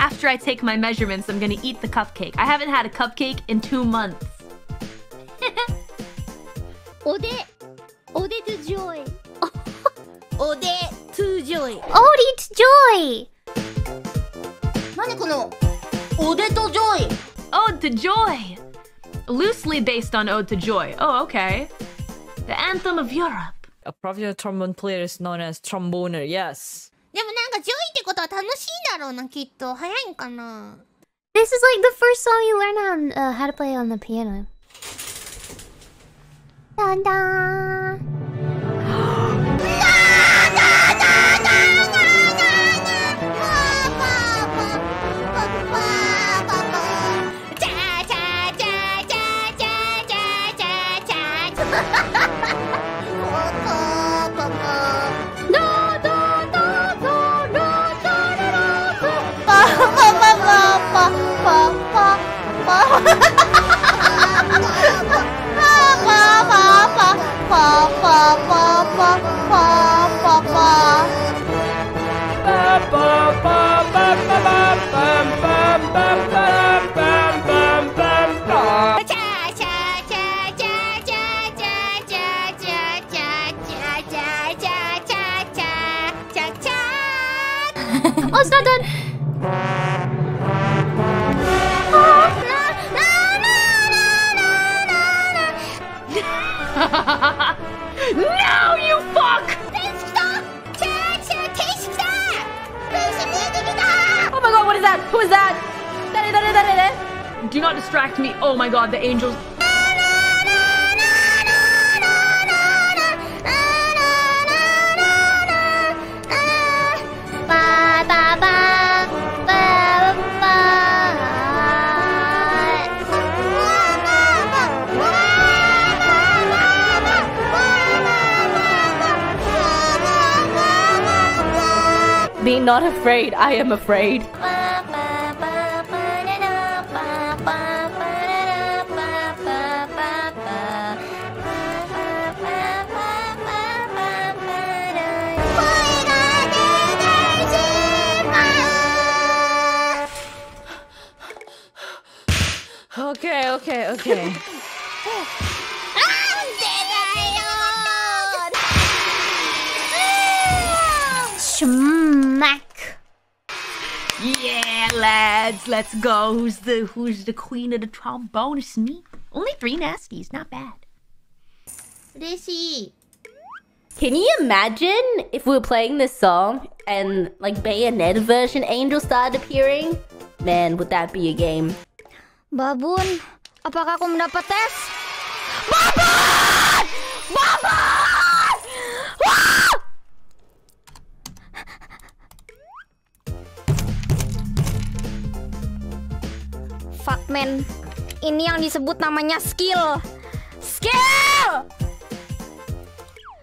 After I take my measurements, I'm gonna eat the cupcake. I haven't had a cupcake in two months. おでおでとジョイおでとジョイ Ode to joy. 何このおでとジョイ Ode to Joy! Loosely based on Ode to Joy. Oh, okay. The anthem of Europe. A professional trombone player is known as tromboner. Yes. でもなんかジョイ ってことは楽しいだろうなきっと早いんかな This is like the first song you learn on uh, how to play on the piano. だんだーん Oh, it's not done. No, you fuck! Oh my god, what is that? Who is that? Do not distract me. Oh my god, the angels. Be not afraid. I am afraid. Okay, okay, okay. Schmack. Yeah, lads, let's go. Who's the who's the queen of the trombone? It's me. Only three nasties, not bad. Rishi. Can you imagine if we were playing this song and like Bayonetta version Angel started appearing? Man, would that be a game? Babun, apakah aku mendapat tes? Babun! Babun! Fuck man, ini yang disebut namanya skill. Skill!